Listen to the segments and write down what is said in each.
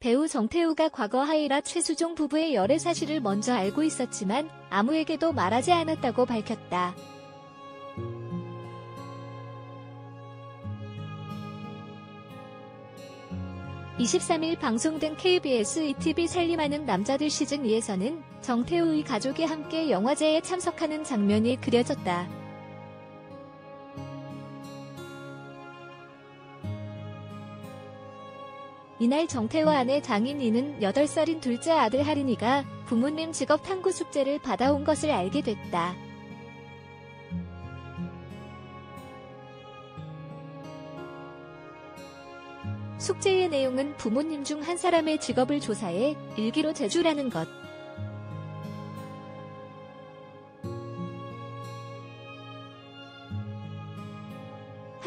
배우 정태우가 과거 하이라 최수종 부부의 열애 사실을 먼저 알고 있었지만 아무에게도 말하지 않았다고 밝혔다. (23일) 방송된 KBS ETV 살림하는 남자들 시즌 2에서는 정태우의 가족이 함께 영화제에 참석하는 장면이 그려졌다. 이날 정태와 아내 장인이는 8살인 둘째 아들 하린이가 부모님 직업 탐구 숙제를 받아온 것을 알게 됐다. 숙제의 내용은 부모님 중 한 사람의 직업을 조사해 일기로 제출하는 것.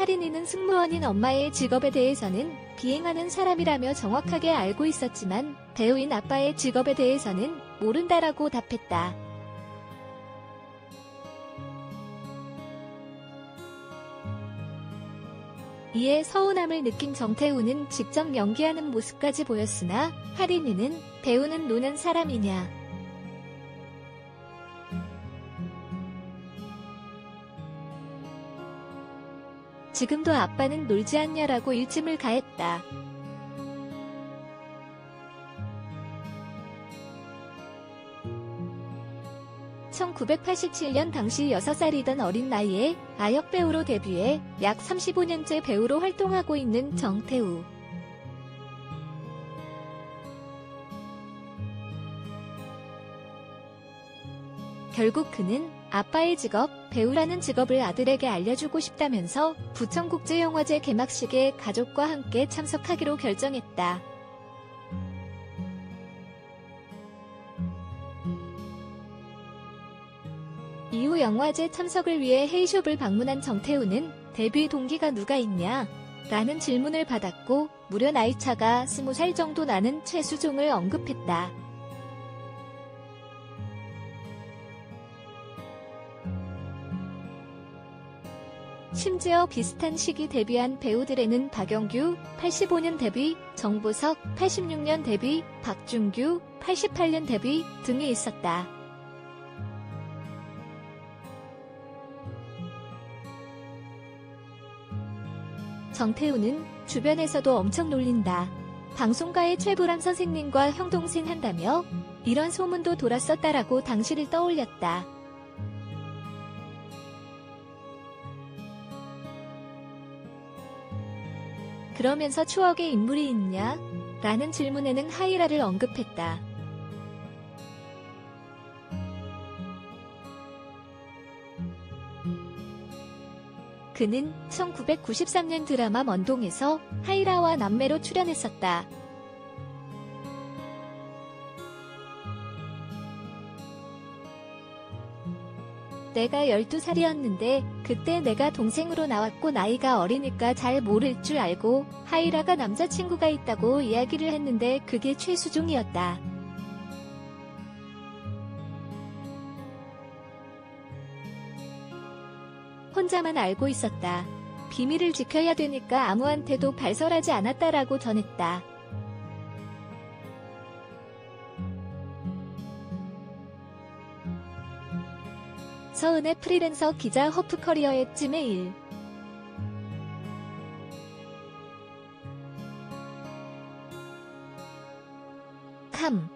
하린이는 승무원인 엄마의 직업에 대해서는 비행하는 사람이라며 정확하게 알고 있었지만 배우인 아빠의 직업에 대해서는 모른다라고 답했다. 이에 서운함을 느낀 정태우는 직접 연기하는 모습까지 보였으나 하린이는 배우는 노는 사람이냐 지금도 아빠는 놀지 않냐라고 일침을 가했다. (1987년) 당시 6살이던 어린 나이에 아역 배우로 데뷔해 약 35년째 배우로 활동하고 있는 정태우. 결국 그는 아빠의 직업, 배우라는 직업을 아들에게 알려주고 싶다면서 부천국제영화제 개막식에 가족과 함께 참석하기로 결정했다. 이후 영화제 참석을 위해 헤이숍을 방문한 정태우는 데뷔 동기가 누가 있냐? 라는 질문을 받았고 무려 나이차가 20살 정도 나는 최수종을 언급했다. 심지어 비슷한 시기 데뷔한 배우들에는 박영규 85년 데뷔, 정보석 86년 데뷔, 박준규 88년 데뷔 등이 있었다. 정태우는 주변에서도 엄청 놀린다. 방송가의 최불암 선생님과 형동생 한다며 이런 소문도 돌았었다라고 당시를 떠올렸다. 그러면서 추억의 인물이 있냐? 라는 질문에는 하이라를 언급했다. 그는 1993년 드라마 먼동에서 하이라와 남매로 출연했었다. 내가 12살이었는데 그때 내가 동생으로 나왔고 나이가 어리니까 잘 모를 줄 알고 하이라가 남자친구가 있다고 이야기를 했는데 그게 최수종이었다. 혼자만 알고 있었다. 비밀을 지켜야 되니까 아무한테도 발설하지 않았다라고 전했다. 서은의 프리랜서 기자 허프 커리어의 찌메일. 캄